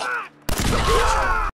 Fuck!